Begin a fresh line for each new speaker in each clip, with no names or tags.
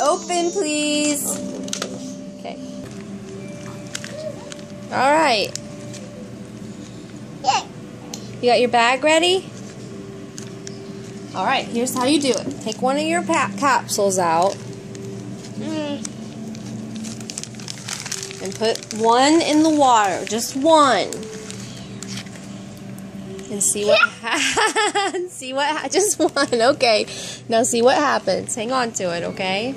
Open, please. Okay. All right. You got your bag ready? All right, here's how you do it. Take one of your capsules out. Mm. And put one in the water, just one. And see what happens. see what I just one. Okay. Now see what happens. Hang on to it, okay?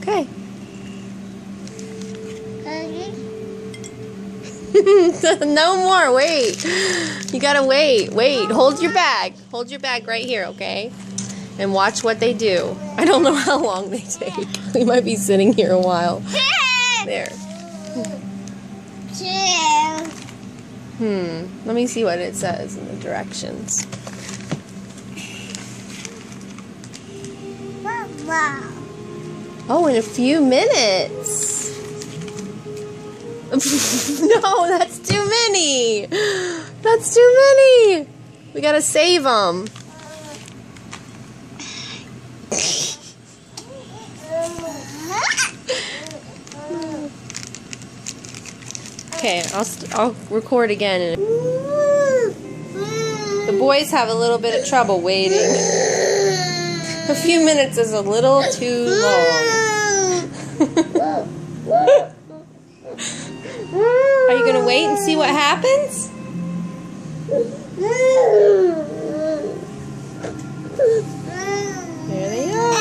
Okay. no more. Wait. You gotta wait. Wait. Hold your bag. Hold your bag right here, okay? And watch what they do. I don't know how long they take. We might be sitting here a while. There. Hmm. Let me see what it says in the directions. Oh, in a few minutes. no, that's too many. That's too many. We gotta save them. Okay, I'll, I'll record again. The boys have a little bit of trouble waiting. A few minutes is a little too long. Are you going to wait and see what happens? There they are.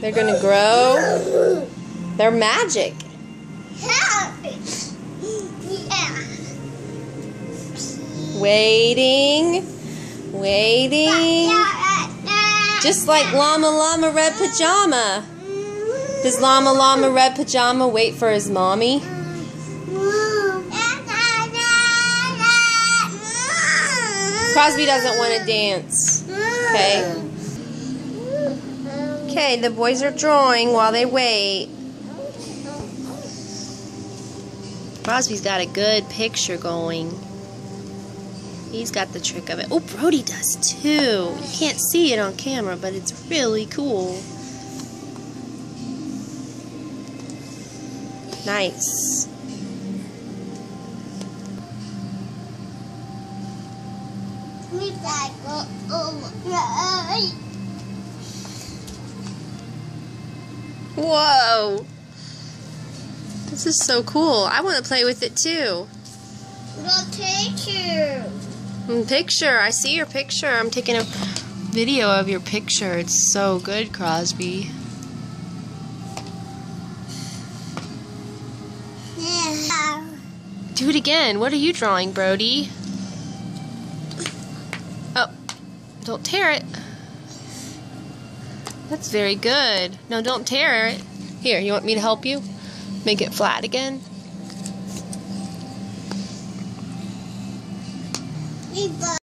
They're going to grow. They're magic. Waiting. Waiting. Just like Llama Llama Red Pajama. Does Llama Llama Red Pajama wait for his mommy? Crosby doesn't want to dance. Okay. Okay, the boys are drawing while they wait. Crosby's got a good picture going. He's got the trick of it. Oh, Brody does too. You can't see it on camera, but it's really cool. Nice. Whoa. This is so cool. I want to play with it too.
The picture.
Mm, picture. I see your picture. I'm taking a video of your picture. It's so good, Crosby.
Yeah.
Do it again. What are you drawing, Brody? Oh, don't tear it. That's very good. No, don't tear it. Here, you want me to help you? Make it flat again?